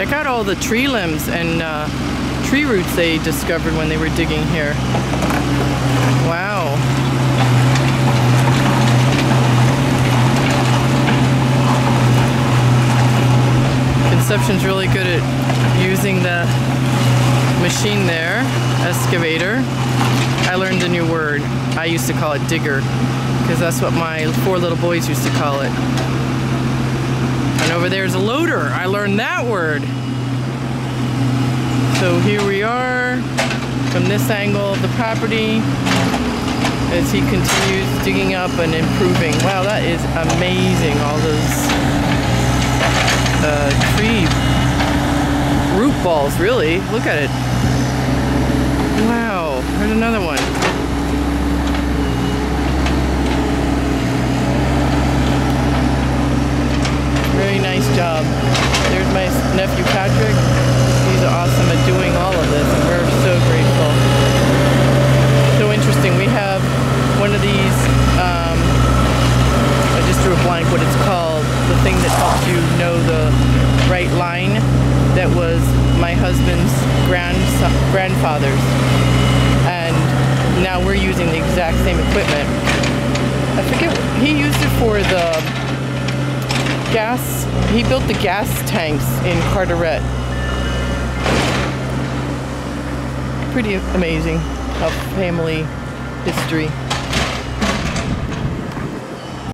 check out all the tree limbs and uh, tree roots they discovered when they were digging here. Wow. Conception's really good at using the machine there, excavator. I learned a new word. I used to call it digger because that's what my four little boys used to call it. There's a loader. I learned that word. So here we are from this angle of the property as he continues digging up and improving. Wow, that is amazing. All those uh, tree root balls, really. Look at it. Wow, there's another one. Very nice job. There's my nephew Patrick. He's awesome at doing all of this, and we're so grateful. So interesting. We have one of these. Um, I just drew a blank. What it's called? The thing that helps you know the right line. That was my husband's grand grandfather's, and now we're using the exact same equipment. I forget. He used it for the gas, he built the gas tanks in Carteret. Pretty amazing of family history.